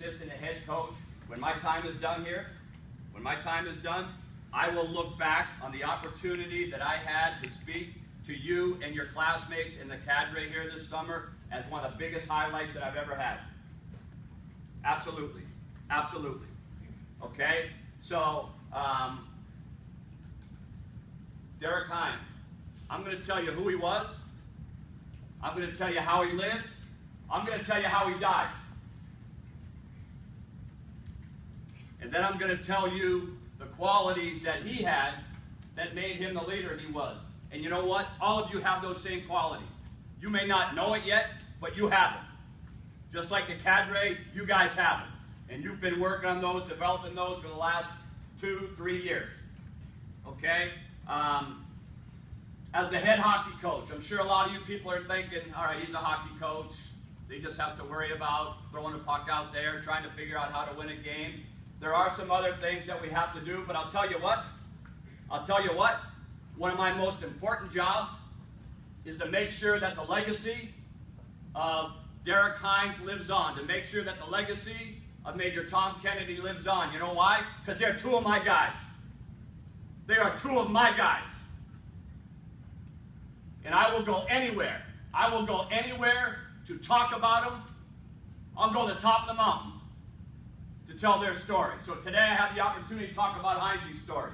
assistant and head coach, when my time is done here, when my time is done, I will look back on the opportunity that I had to speak to you and your classmates in the cadre here this summer as one of the biggest highlights that I've ever had. Absolutely. Absolutely. Okay? So, um, Derek Hines, I'm going to tell you who he was. I'm going to tell you how he lived. I'm going to tell you how he died. And then I'm going to tell you the qualities that he had that made him the leader he was. And you know what? All of you have those same qualities. You may not know it yet, but you have them. Just like the cadre, you guys have them. And you've been working on those, developing those for the last two, three years. Okay? Um, as the head hockey coach, I'm sure a lot of you people are thinking, all right, he's a hockey coach. They just have to worry about throwing a puck out there, trying to figure out how to win a game. There are some other things that we have to do, but I'll tell you what. I'll tell you what. One of my most important jobs is to make sure that the legacy of Derek Hines lives on, to make sure that the legacy of Major Tom Kennedy lives on. You know why? Because they're two of my guys. They are two of my guys. And I will go anywhere. I will go anywhere to talk about them. I'll go to the top of the mountain tell their story. So today I have the opportunity to talk about Hines's story.